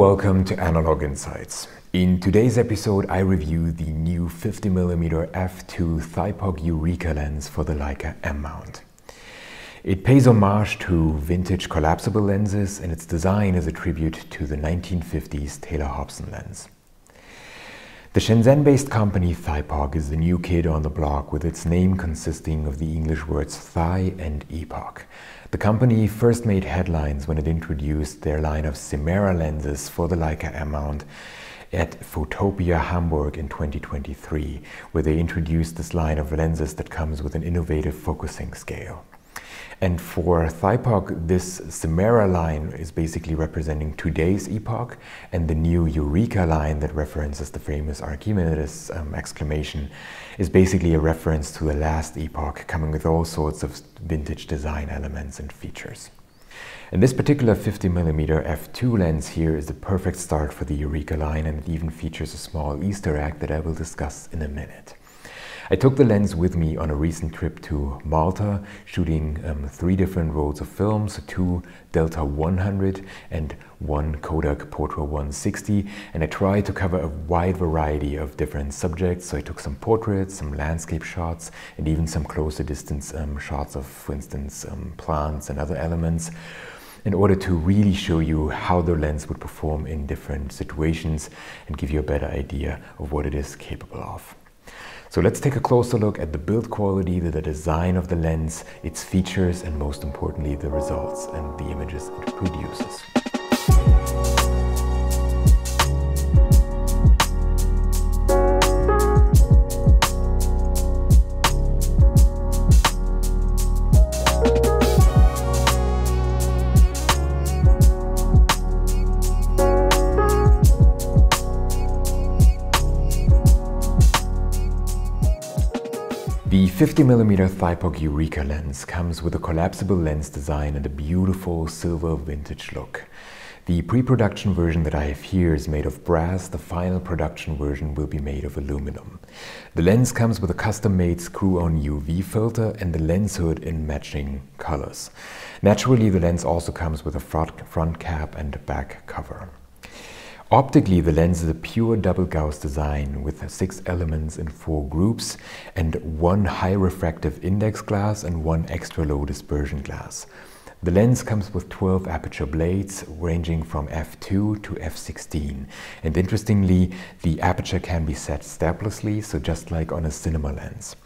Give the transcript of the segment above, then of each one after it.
Welcome to Analog Insights. In today's episode, I review the new 50mm f2 Thypoch Eureka lens for the Leica M mount. It pays homage to vintage collapsible lenses and its design is a tribute to the 1950s Taylor Hobson lens. The Shenzhen-based company Thypoch is the new kid on the block with its name consisting of the English words thy and epoch. The company first made headlines when it introduced their line of Simera lenses for the Leica M mount at Photopia Hamburg in 2023, where they introduced this line of lenses that comes with an innovative focusing scale. And for Thypoch, this Simera line is basically representing today's epoch, and the new Eureka line that references the famous Archimedes um, exclamation is basically a reference to the last epoch, coming with all sorts of vintage design elements and features. And this particular 50mm f2 lens here is the perfect start for the Eureka line, and it even features a small Easter egg that I will discuss in a minute. I took the lens with me on a recent trip to Malta, shooting um, three different rolls of films, two Delta 100 and one Kodak Portra 160, and I tried to cover a wide variety of different subjects. So I took some portraits, some landscape shots, and even some closer distance um, shots of, for instance, um, plants and other elements in order to really show you how the lens would perform in different situations and give you a better idea of what it is capable of. So let's take a closer look at the build quality, the design of the lens, its features, and most importantly, the results and the images it produces. 50mm Thypoch Eureka lens comes with a collapsible lens design and a beautiful silver vintage look. The pre-production version that I have here is made of brass, the final production version will be made of aluminum. The lens comes with a custom-made screw-on UV filter and the lens hood in matching colors. Naturally, the lens also comes with a front cap and back cover. Optically, the lens is a pure double Gauss design with six elements in four groups and one high refractive index glass and one extra low dispersion glass. The lens comes with 12 aperture blades ranging from f2 to f16 and interestingly the aperture can be set steplessly so just like on a cinema lens.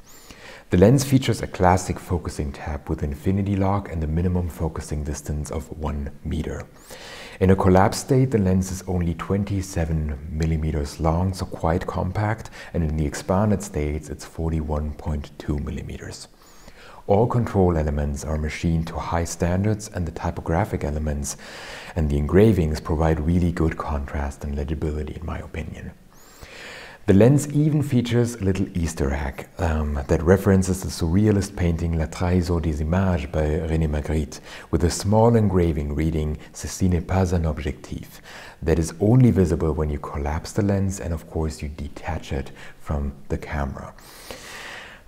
The lens features a classic focusing tab with infinity lock and a minimum focusing distance of 1 meter. In a collapsed state, the lens is only 27 millimeters long, so quite compact, and in the expanded states, it's 41.2 millimeters. All control elements are machined to high standards, and the typographic elements and the engravings provide really good contrast and legibility, in my opinion. The lens even features a little Easter egg um, that references the surrealist painting La Trahison des Images by René Magritte, with a small engraving reading Ceci n'est pas un objectif, that is only visible when you collapse the lens and, of course, you detach it from the camera.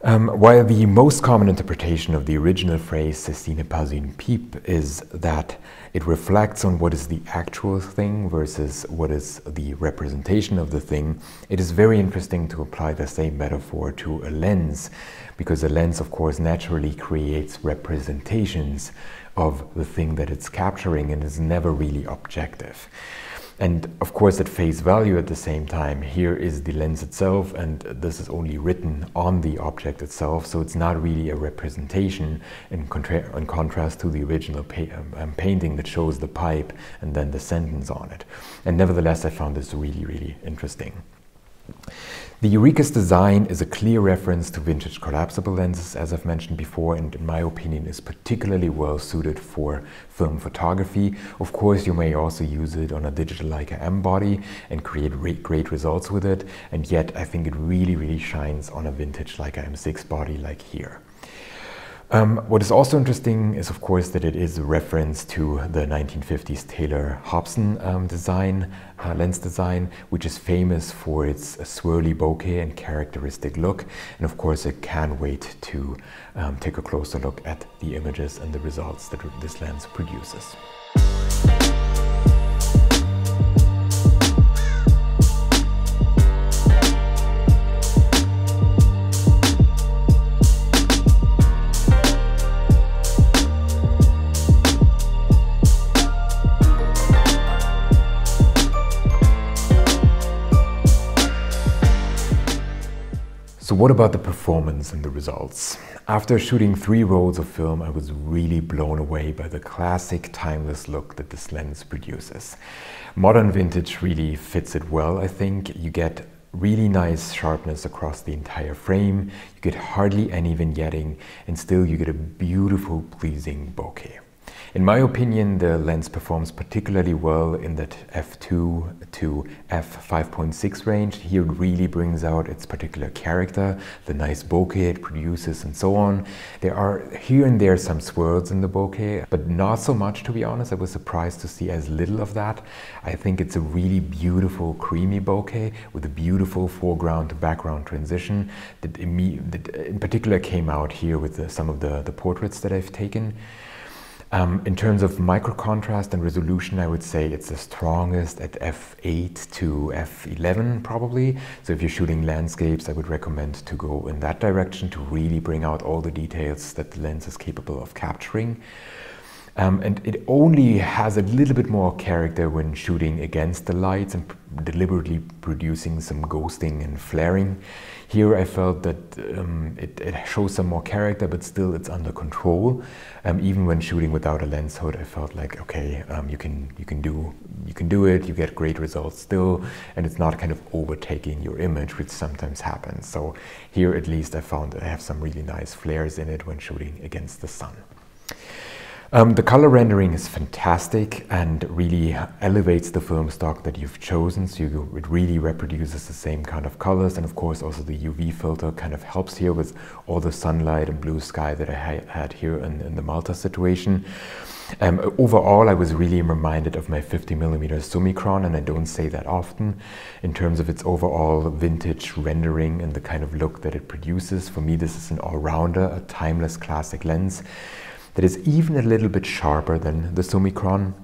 Um, while the most common interpretation of the original phrase Ceci n'est pas une pipe is that it reflects on what is the actual thing versus what is the representation of the thing, it is very interesting to apply the same metaphor to a lens because a lens, of course, naturally creates representations of the thing that it's capturing and is never really objective. And of course, at face value at the same time, here is the lens itself, and this is only written on the object itself, so it's not really a representation in, contra in contrast to the original pa um, um, painting that shows the pipe and then the sentence on it. And nevertheless, I found this really, really interesting. The Eureka's design is a clear reference to vintage collapsible lenses, as I've mentioned before, and in my opinion is particularly well suited for film photography. Of course, you may also use it on a digital Leica M body and create re great results with it, and yet I think it really, really shines on a vintage Leica M6 body like here. Um, what is also interesting is, of course, that it is a reference to the 1950s Taylor Hobson um, design, uh, lens design, which is famous for its swirly bokeh and characteristic look. And of course, I can't wait to um, take a closer look at the images and the results that this lens produces. What about the performance and the results? After shooting three rolls of film, I was really blown away by the classic timeless look that this lens produces. Modern vintage really fits it well, I think. You get really nice sharpness across the entire frame, you get hardly any vignetting, and still you get a beautiful, pleasing bokeh. In my opinion, the lens performs particularly well in that f2 to f5.6 range. Here it really brings out its particular character, the nice bokeh it produces and so on. There are here and there some swirls in the bokeh, but not so much to be honest. I was surprised to see as little of that. I think it's a really beautiful creamy bokeh with a beautiful foreground to background transition that, that uh, in particular came out here with the, some of the, the portraits that I've taken. Um, in terms of micro contrast and resolution, I would say it's the strongest at f8 to f11 probably. So if you're shooting landscapes, I would recommend to go in that direction to really bring out all the details that the lens is capable of capturing. Um, and it only has a little bit more character when shooting against the lights and deliberately producing some ghosting and flaring. Here I felt that um, it, it, shows some more character, but still it's under control. Um, even when shooting without a lens hood, I felt like okay, um, you can you can do you can do it. You get great results still, and it's not kind of overtaking your image, which sometimes happens. So here at least I found that I have some really nice flares in it when shooting against the sun. Um, the color rendering is fantastic and really elevates the film stock that you've chosen. So you, it really reproduces the same kind of colors. And of course, also the UV filter kind of helps here with all the sunlight and blue sky that I had here in, in the Malta situation. Um, overall, I was really reminded of my 50mm Summicron, and I don't say that often, in terms of its overall vintage rendering and the kind of look that it produces. For me, this is an all-rounder, a timeless classic lens that is even a little bit sharper than the Summicron.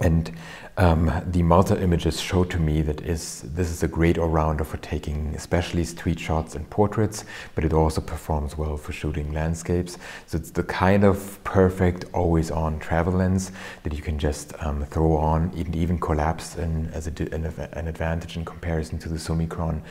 And um, the Malta images show to me that is this is a great all-rounder for taking especially street shots and portraits, but it also performs well for shooting landscapes. So it's the kind of perfect always-on travel lens that you can just um, throw on, even, even collapse in, as a, an, an, advantage in comparison to the Summicron.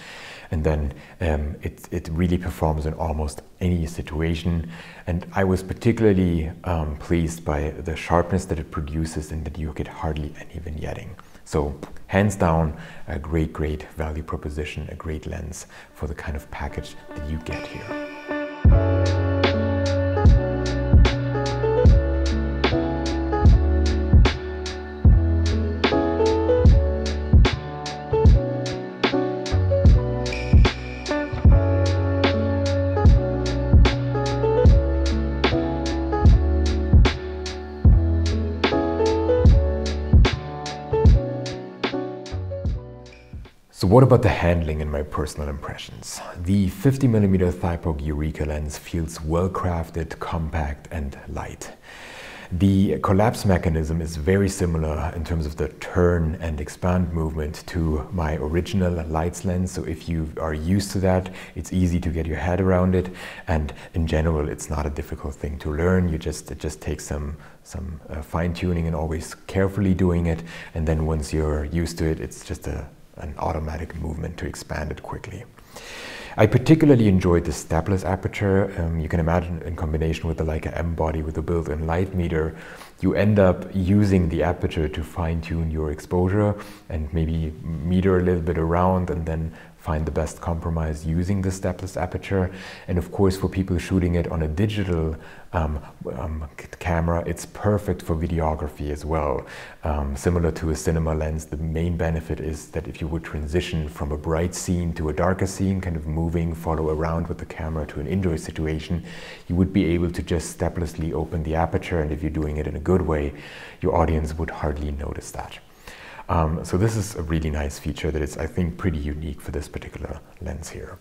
And then um, it, it really performs in almost any situation. And I was particularly um, pleased by the sharpness that it produces and that you get hardly any vignetting. So hands down, a great, great value proposition, a great lens for the kind of package that you get here. What about the handling and my personal impressions? The 50mm Thypoch Eureka lens feels well crafted, compact and light. The collapse mechanism is very similar in terms of the turn and expand movement to my original Leitz lens. So if you are used to that, it's easy to get your head around it. And in general, it's not a difficult thing to learn. You just, it just takes some, some uh, fine tuning and always carefully doing it. And then once you're used to it, it's just a an automatic movement to expand it quickly. I particularly enjoyed the stepless aperture. Um, you can imagine in combination with the Leica M body with the built-in light meter, you end up using the aperture to fine-tune your exposure and maybe meter a little bit around and then find the best compromise using the stepless aperture. And of course, for people shooting it on a digital um, um, camera, it's perfect for videography as well. Um, similar to a cinema lens, the main benefit is that if you would transition from a bright scene to a darker scene, kind of moving, follow around with the camera to an indoor situation, you would be able to just steplessly open the aperture. And if you're doing it in a good way, your audience would hardly notice that. Um, so this is a really nice feature that is, I think, pretty unique for this particular lens here.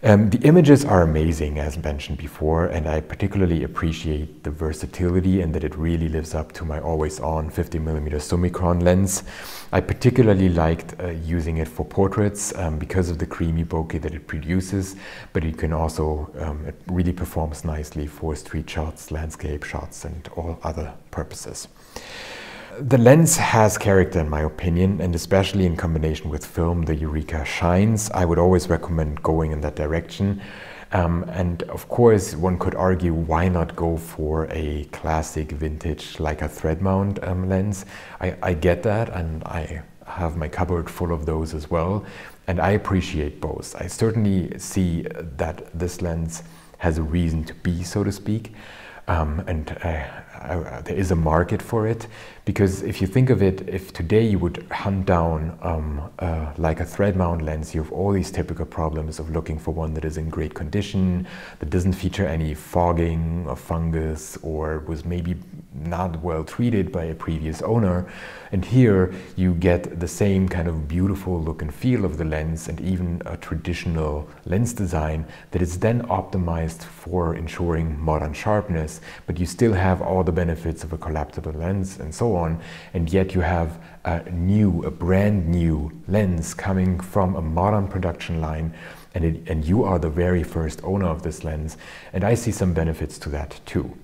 Um, the images are amazing, as mentioned before, and I particularly appreciate the versatility and that it really lives up to my always-on 50mm Summicron lens. I particularly liked uh, using it for portraits um, because of the creamy bokeh that it produces, but it can also, um, it really performs nicely for street shots, landscape shots, and all other purposes. The lens has character in my opinion, and especially in combination with film, the Eureka shines. I would always recommend going in that direction. Um, and of course, one could argue why not go for a classic vintage Leica thread mount um, lens. I, I get that, and I have my cupboard full of those as well. And I appreciate both. I certainly see that this lens has a reason to be, so to speak. Um, and uh, uh, there is a market for it because if you think of it, if today you would hunt down um, uh, Leica thread mount lens, you have all these typical problems of looking for one that is in great condition, that doesn't feature any fogging or fungus, or was maybe not well treated by a previous owner. And here you get the same kind of beautiful look and feel of the lens and even a traditional lens design that is then optimized for ensuring modern sharpness, but you still have all the benefits of a collapsible lens and so on, and yet you have a new, a brand new lens coming from a modern production line and, it, and you are the very first owner of this lens. And I see some benefits to that too.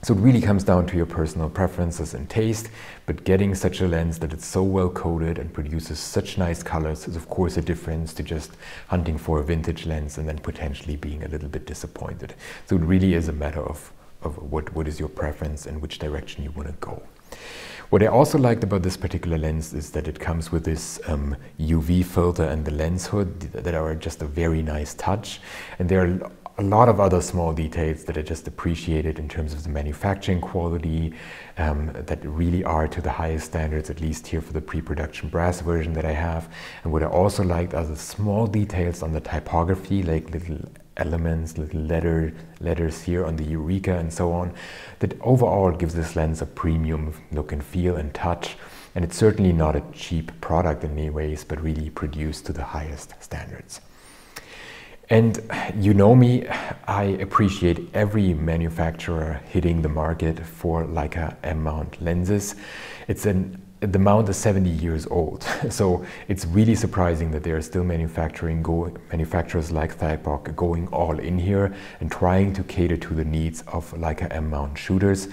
So it really comes down to your personal preferences and taste, but getting such a lens that it's so well coated and produces such nice colors is of course a difference to just hunting for a vintage lens and then potentially being a little bit disappointed. So it really is a matter of of what, what is your preference and which direction you want to go. What I also liked about this particular lens is that it comes with this um, UV filter and the lens hood that are just a very nice touch. And there are a lot of other small details that I just appreciated in terms of the manufacturing quality um, that really are to the highest standards, at least here for the pre-production brass version that I have. And what I also liked are the small details on the typography, like little elements, little letter, letters here on the Eureka and so on, that overall gives this lens a premium look and feel and touch. And it's certainly not a cheap product in many ways, but really produced to the highest standards. And you know me, I appreciate every manufacturer hitting the market for Leica M-mount lenses. It's an the mount is 70 years old, so it's really surprising that there are still manufacturing go, manufacturers like Thypoch going all in here and trying to cater to the needs of Leica M mount shooters.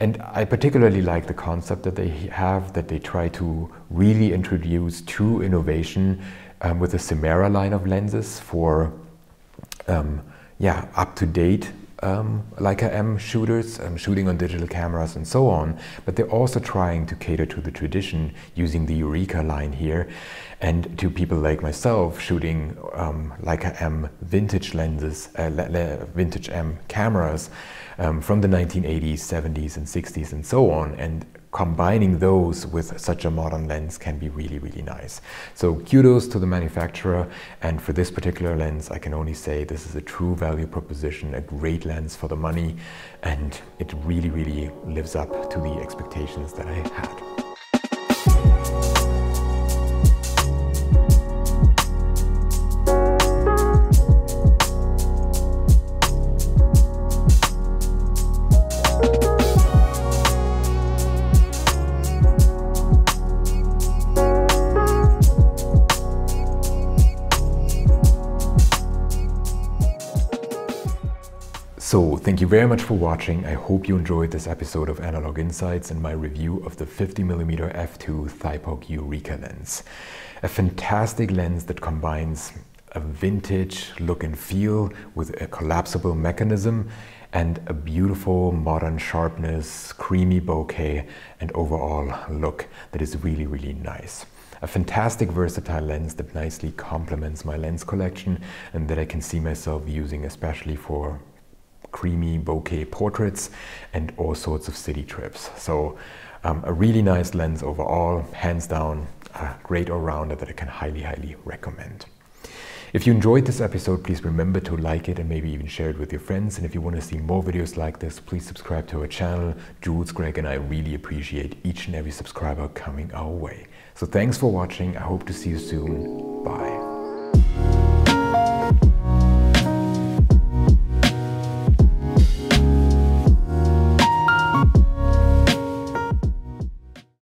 And I particularly like the concept that they have that they try to really introduce true innovation um, with the Simera line of lenses for um, yeah up um, Leica M shooters, um, shooting on digital cameras and so on, but they're also trying to cater to the tradition using the Eureka line here. And to people like myself shooting um, Leica M vintage lenses, uh, vintage M cameras um, from the 1980s, 70s and 60s and so on. And combining those with such a modern lens can be really, really nice. So kudos to the manufacturer. And for this particular lens, I can only say this is a true value proposition, a great lens for the money. And it really, really lives up to the expectations that I had. Very much for watching. I hope you enjoyed this episode of Analog Insights and my review of the 50mm f2 Thypoch Eureka lens. A fantastic lens that combines a vintage look and feel with a collapsible mechanism and a beautiful modern sharpness, creamy bokeh and overall look that is really, really nice a fantastic versatile lens that nicely complements my lens collection and that I can see myself using especially for creamy bokeh portraits and all sorts of city trips. So um, a really nice lens overall, hands down, a great all-rounder that I can highly, highly recommend. If you enjoyed this episode, please remember to like it and maybe even share it with your friends. And if you want to see more videos like this, please subscribe to our channel. Jules, Greg, and I really appreciate each and every subscriber coming our way. So thanks for watching. I hope to see you soon. Bye.